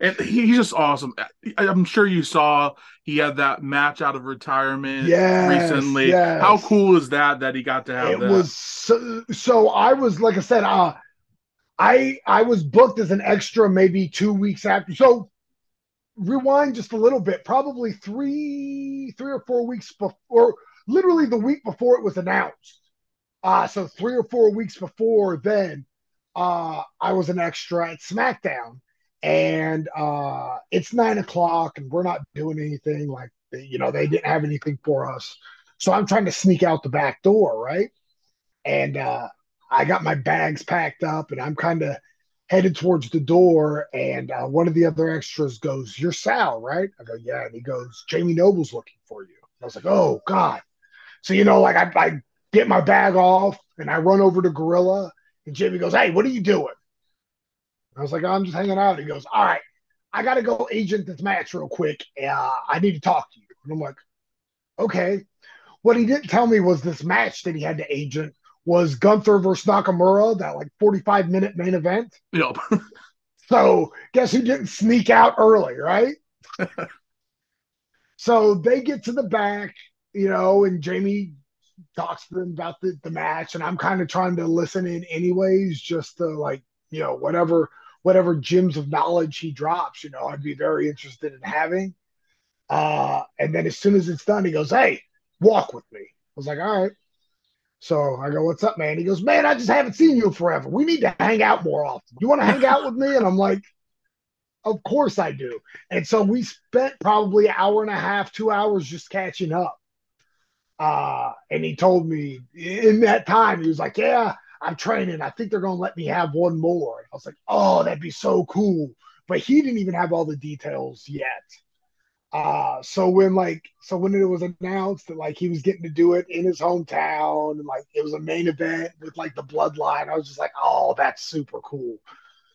and he's just awesome. I'm sure you saw he had that match out of retirement yes, recently. Yes. How cool is that that he got to have it that? was so, so I was like I said, uh I I was booked as an extra maybe two weeks after. So rewind just a little bit, probably three three or four weeks before, literally the week before it was announced. Uh so three or four weeks before then, uh I was an extra at SmackDown and uh it's nine o'clock and we're not doing anything like you know they didn't have anything for us. So i'm trying to sneak out the back door right? And uh i got my bags packed up and i'm kind of headed towards the door and uh, one of the other extras goes you're sal right? I go yeah. And he goes jamie noble's looking for you. And i was like oh god. So you know like I, I get my bag off and i run over to gorilla and jamie goes hey what are you doing I was like, I'm just hanging out. He goes, All right, I got to go agent this match real quick. Uh, I need to talk to you. And I'm like, Okay. What he didn't tell me was this match that he had to agent was Gunther versus Nakamura, that like 45 minute main event. Yep. so guess who didn't sneak out early, right? so they get to the back, you know, and Jamie talks to them about the, the match, and I'm kind of trying to listen in anyways, just to like, you know, whatever whatever gems of knowledge he drops, you know, I'd be very interested in having. Uh, and then as soon as it's done, he goes, Hey, walk with me. I was like, All right. So I go, What's up, man? He goes, Man, I just haven't seen you forever. We need to hang out more often. You want to hang out with me? And I'm like, Of course I do. And so we spent probably an hour and a half, two hours just catching up. Uh, and he told me in that time, he was like, Yeah, I'm training. I think they're going to let me have one more. I was like, oh, that'd be so cool. But he didn't even have all the details yet. Uh, so when like, so when it was announced that like he was getting to do it in his hometown and like it was a main event with like the bloodline, I was just like, oh, that's super cool.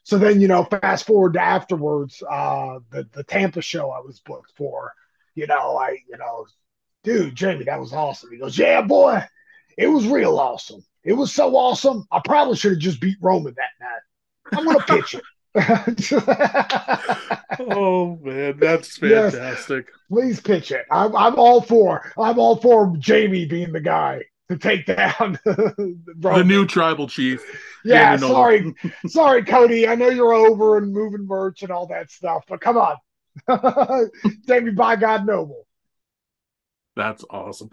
So then, you know, fast forward to afterwards, uh, the, the Tampa show I was booked for, you know, I, you know, dude, Jamie, that was awesome. He goes, yeah, boy, it was real awesome. It was so awesome. I probably should have just beat Roman that night. I'm gonna pitch it. oh man, that's fantastic. Yes, please pitch it. I'm, I'm all for. I'm all for Jamie being the guy to take down the new tribal chief. Yeah, sorry, sorry, Cody. I know you're over and moving merch and all that stuff, but come on, Jamie by God Noble. That's awesome.